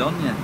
Makedonien.